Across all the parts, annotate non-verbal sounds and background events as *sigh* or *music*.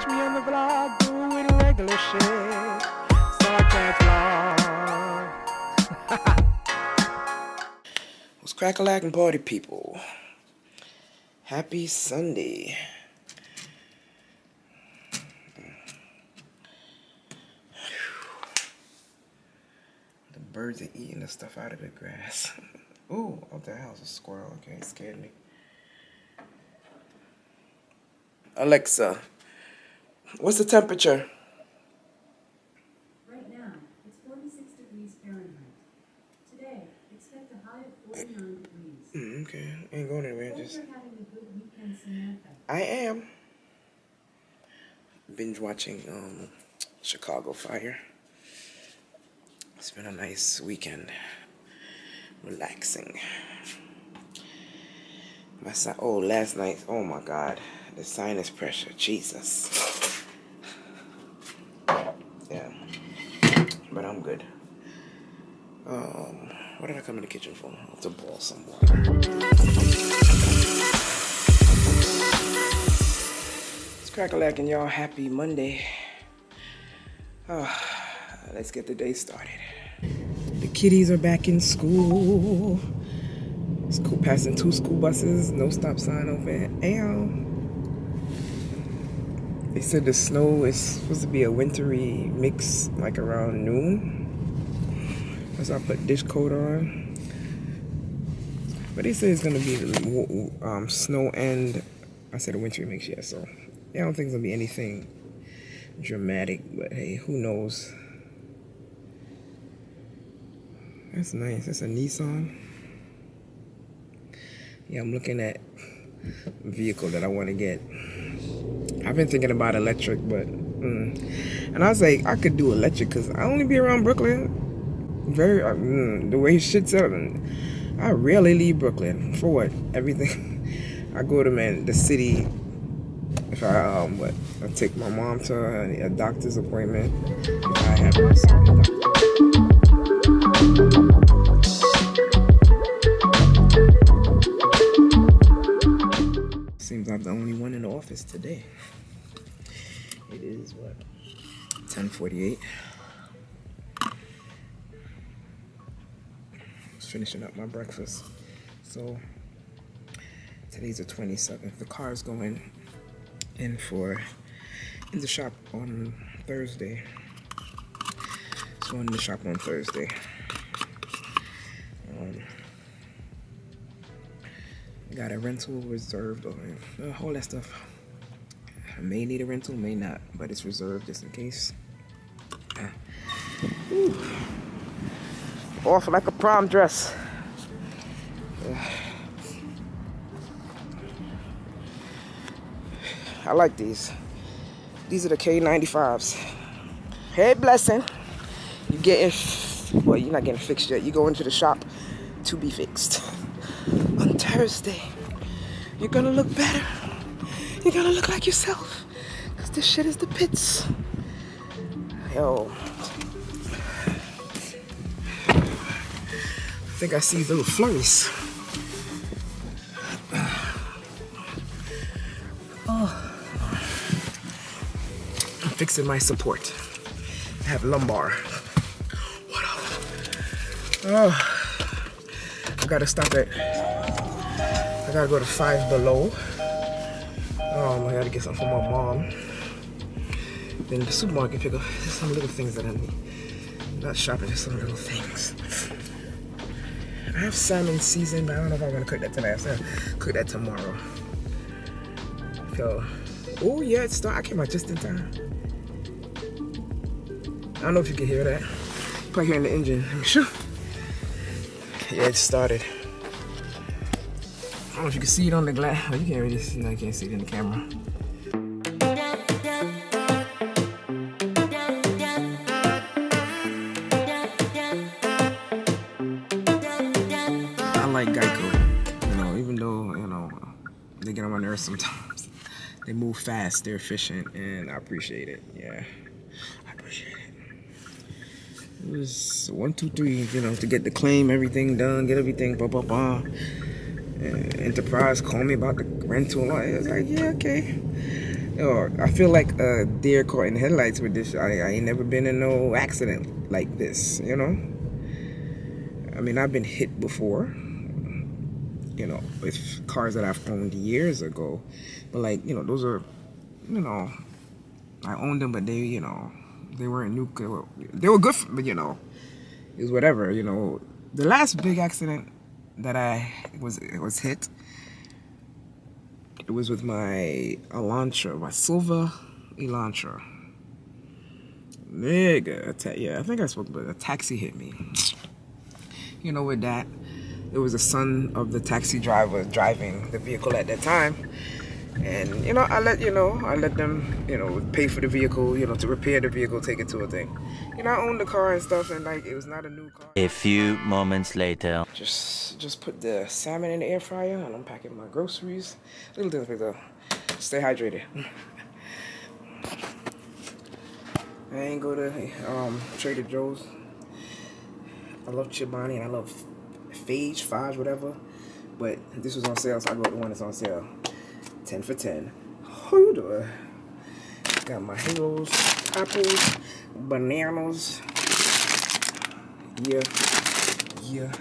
catch me on the vlog doing regular shit. So I can't vlog. *laughs* What's crack a lacking party people? Happy Sunday. The birds are eating the stuff out of the grass. *laughs* Ooh, oh, what the hell's a squirrel? Okay, it scared me. Alexa, what's the temperature? Right now, it's 46 degrees Fahrenheit. Today, expect a high of 49 degrees. Mm, okay, ain't going anywhere. Just you're having a good weekend, I am binge watching um, Chicago Fire. It's been a nice weekend, relaxing. My si- oh, last night, oh my God, the sinus pressure, Jesus. Yeah, but I'm good. Um, what did I come in the kitchen for? To boil some water. It's crack-a-lacking, y'all. Happy Monday. Oh, let's get the day started. The kiddies are back in school. School passing two school buses, no stop sign over Ow. They said the snow is supposed to be a wintry mix, like around noon. So I put dish coat on. But they say it's gonna be um, snow and I said a wintry mix, yeah. So yeah, I don't think it's gonna be anything dramatic, but hey, who knows? That's nice. That's a Nissan. Yeah, I'm looking at vehicle that I want to get. I've been thinking about electric, but mm. and I was like, I could do electric because I only be around Brooklyn. Very uh, mm, the way shit's and I rarely leave Brooklyn for what everything. *laughs* I go to man the city if I um what I take my mom to a, a doctor's appointment. If I have my son, Seems I'm the only one in the office today. It is what 10:48. Finishing up my breakfast. So today's the 27th. The car is going in for in the shop on Thursday. It's going in the shop on Thursday. Um, got a rental reserved or uh, all that stuff. I may need a rental, may not, but it's reserved just in case. Ooh. Off like a prom dress. I like these. These are the K95s. Hey, blessing. You getting, well, you're not getting fixed yet. You go into the shop to be fixed. On Thursday, you're gonna look better. You're gonna look like yourself. Cause this shit is the pits. Yo. Think I see little flurries. I'm fixing my support. I have lumbar. What up? Oh, I gotta stop at. I gotta go to Five Below. Um, I gotta get something for my mom. Then the supermarket pick up some little things that I need. Not shopping, just some little things. I have salmon season, but I don't know if I'm gonna cook that tonight. I'm gonna cook that tomorrow. So, oh yeah, it started. I came out just in time. I don't know if you can hear that. Probably hearing the engine. I'm sure. Yeah, it started. I don't know if you can see it on the glass. Oh, you can't really see. You can't see it in the camera. They get on my nerves sometimes. *laughs* They move fast. They're efficient, and I appreciate it. Yeah, I appreciate it. It was one, two, three. You know, to get the claim, everything done, get everything, blah blah blah. And Enterprise called me about the rental. I was like, yeah, okay. Yo, I feel like uh, a deer caught in headlights with this. I, I ain't never been in no accident like this, you know? I mean, I've been hit before, you know, with cars that I've owned years ago. But, like, you know, those are, you know, I owned them, but they, you know, they weren't new. They were, they were good, but, you know, was whatever, you know. The last big accident that I was was hit it was with my Elantra, my silver Elantra. Nigga, yeah, I think I spoke but. A taxi hit me. You know, with that, it was the son of the taxi driver driving the vehicle at that time. And, you know, I let, you know, I let them, you know, pay for the vehicle, you know, to repair the vehicle, take it to a thing. You know, I owned the car and stuff, and, like, it was not a new car. A few moments later. Just, just put the salmon in the air fryer, and I'm packing my groceries. Little things like that. Stay hydrated. *laughs* I ain't go to um, Trader Joe's. I love Chobani and I love Phage, Fage, whatever. But this was on sale, so I got the one that's on sale. 10 for 10. How you doing? Got my halos, apples, bananas. Yeah, yeah.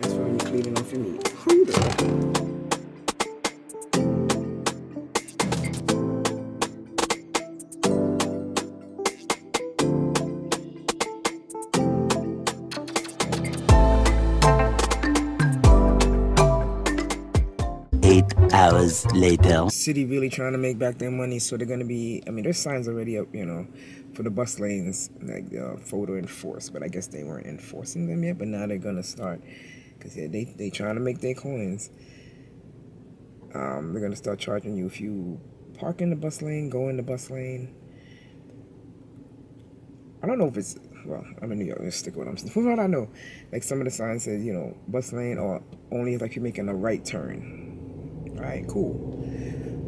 That's why you're cleaning off your meat. How you hours later. City really trying to make back their money, so they're gonna be. I mean, there's signs already up, you know, for the bus lanes, like uh, photo enforced, but I guess they weren't enforcing them yet. But now they're gonna start, cause yeah, they they trying to make their coins. Um, they're gonna start charging you if you park in the bus lane, go in the bus lane. I don't know if it's well. I'm in New York. Let's stick with what I'm. From *laughs* what I know, like some of the signs says, you know, bus lane or only if like you're making a right turn. All right, cool.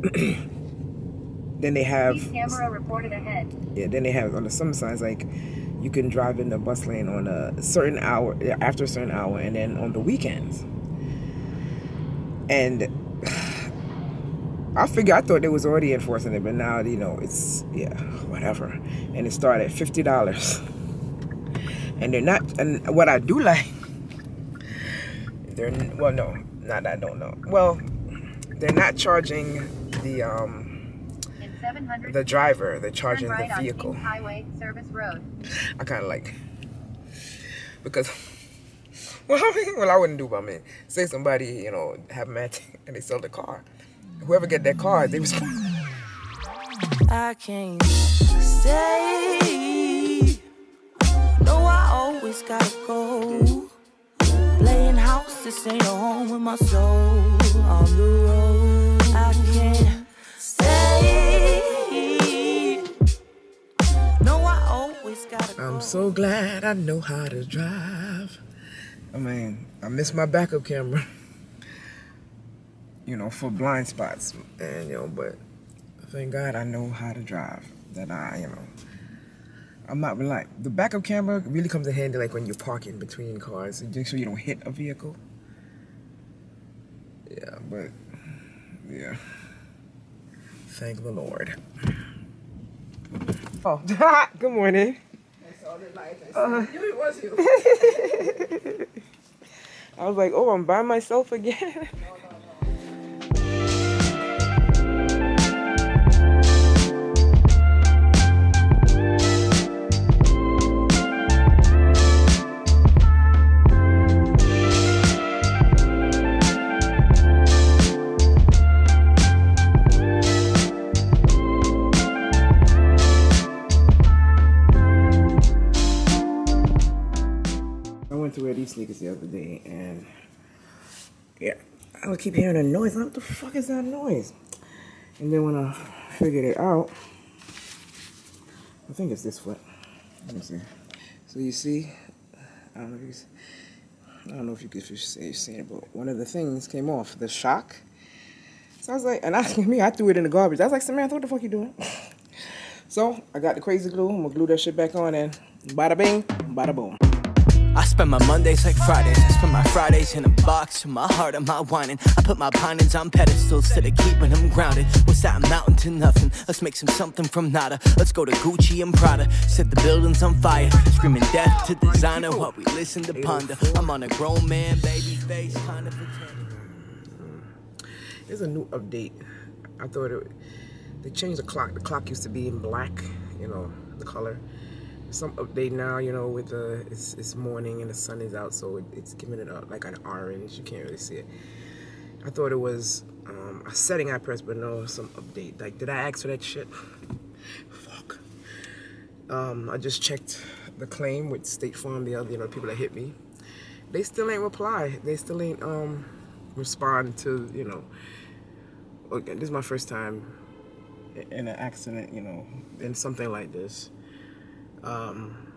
*clears throat* then they have camera reported ahead. yeah. Then they have on the some signs like you can drive in the bus lane on a certain hour after a certain hour, and then on the weekends. And *sighs* I figure I thought they was already enforcing it, but now you know it's yeah whatever, and it started at fifty dollars. *laughs* And they're not. And what I do like, *laughs* they're well no, not that I don't know. Well, they're not charging the um the driver. They're charging right the vehicle. Highway Service Road. I kind of like because *laughs* well, I *laughs* mean, well, I wouldn't do. But I mean, say somebody you know have match *laughs* and they sell the car. Whoever get that car, they was. I can't stay. No, I always gotta go. This ain't a home with my soul on the road. I can't stay. No, I always gotta. I'm so glad I know how to drive. I mean, I miss my backup camera. You know, for blind spots, and you know, but thank God I know how to drive. That I, you know, I'm not like the backup camera really comes in handy like when you're parking between cars, just so you don't hit a vehicle. But yeah, thank the Lord. Oh, *laughs* good morning. Uh, I was you. *laughs* I was like, oh, I'm by myself again. *laughs* to wear these sneakers the other day, and yeah, I would keep hearing a noise. What the fuck is that noise? And then when I figured it out, I think it's this foot. Let me see. So you see, I don't know if you, I don't know if you could say seen it, but one of the things came off, the shock. So I was like, and I, *laughs* me, I threw it in the garbage. I was like, Samantha, what the fuck you doing? *laughs* So I got the crazy glue. I'm gonna glue that shit back on, and bada bing, bada boom. I spend my Mondays like Fridays. I spend my Fridays in a box with my heart on my whining. I put my pinings on pedestals instead of keeping them grounded. What's that mountain to nothing? Let's make some something from nada. Let's go to Gucci and Prada. Set the buildings on fire. Screaming death to designer while we listen to ponder. I'm on a grown man, baby face, kind of. There's a new update. I thought it, they changed the clock. The clock used to be in black, you know, the color. Some update now, you know, with the it's, it's morning and the sun is out, so it, it's giving it up like an orange. You can't really see it. I thought it was um, a setting I pressed, but no, some update. Like, did I ask for that shit? Fuck. Um, I just checked the claim with State Farm, the other, you know, people that hit me. They still ain't reply. They still ain't um respond to, you know. Okay, this is my first time in an accident, you know, in something like this. Um,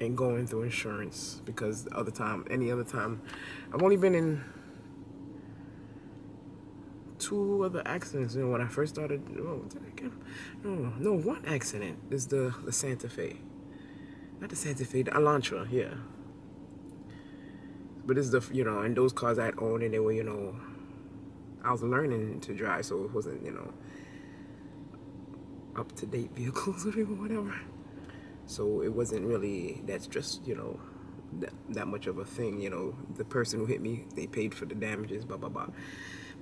and going through insurance because the other time, any other time, I've only been in two other accidents. You know, when I first started, oh, did I get, no, no, one accident is the the Santa Fe, not the Santa Fe, the Elantra, yeah. But it's the you know, and those cars I'd owned, and they were you know, I was learning to drive, so it wasn't you know, up to date vehicles *laughs* or whatever. So it wasn't really that's just you know that, that much of a thing. You know, the person who hit me, they paid for the damages, blah blah blah.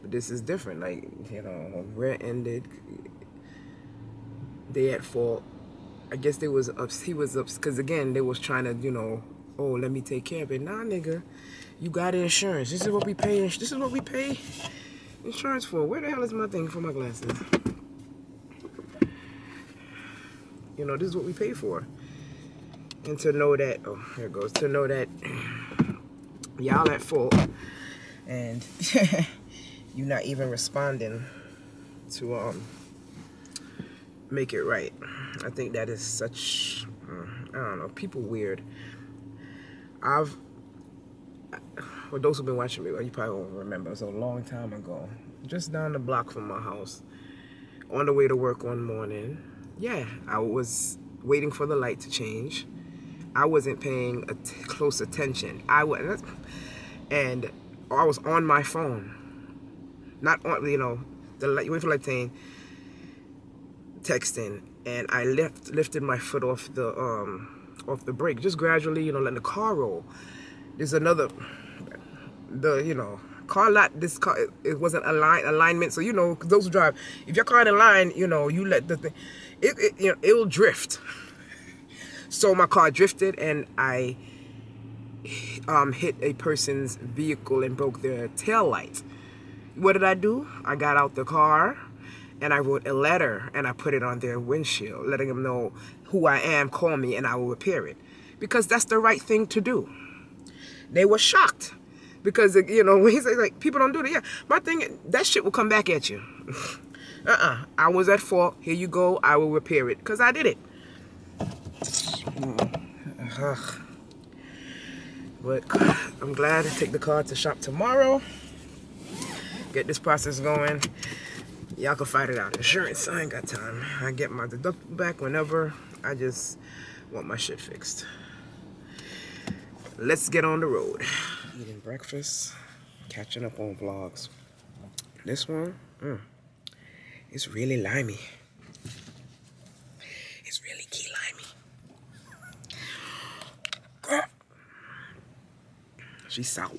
But this is different. Like you know, when rear ended, they at fault. I guess they was up. He was up because again they was trying to you know, oh let me take care of it. Nah, nigga, you got insurance. This is what we pay. This is what we pay insurance for. Where the hell is my thing for my glasses? You know, this is what we pay for. And to know that, oh, here it goes, to know that *clears throat* y'all at fault and *laughs* you're not even responding to um make it right. I think that is such, uh, I don't know, people weird. I've, *sighs* for those who've been watching me, well, you probably won't remember, it was a long time ago, just down the block from my house, on the way to work one morning, yeah, I was waiting for the light to change. I wasn't paying close attention. I was, and I was on my phone, not on, you know, the light, wait for light change, texting, and I lift lifted my foot off the um off the brake, just gradually, you know, letting the car roll. There's another, the you know, car lot. This car it, wasn't align alignment, so you know, those who drive, if your car in line, you know, you let the thing, it, it you know, it will drift. So my car drifted, and I um hit a person's vehicle and broke their tail light. What did I do? I got out the car and I wrote a letter and I put it on their windshield, letting them know who I am, call me, and I will repair it. Because that's the right thing to do. They were shocked. Because, you know, *laughs* when like, people don't do that. Yeah, my thing, that shit will come back at you. *laughs* uh-uh. I was at fault. Here you go. I will repair it. Because I did it. Ugh. But *sighs* I'm glad to take the car to shop tomorrow. Get this process going y'all can fight it out. Insurance, I ain't got time. I get my deductible back whenever. I just want my shit fixed. Let's get on the road. *sighs* Eating breakfast, catching up on vlogs. This one, mm, it's really limey. It's really key limey. *sighs* She's sour.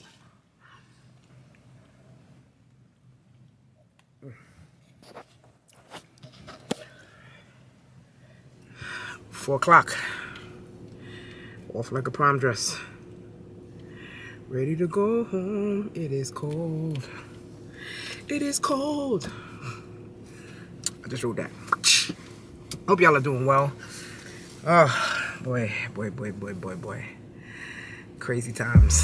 Four o'clock. Off like a prom dress. Ready to go home. It is cold. It is cold. Just wrote that. *tsk* Hope y'all are doing well. Oh, boy, boy, boy, boy, boy, boy. Crazy times.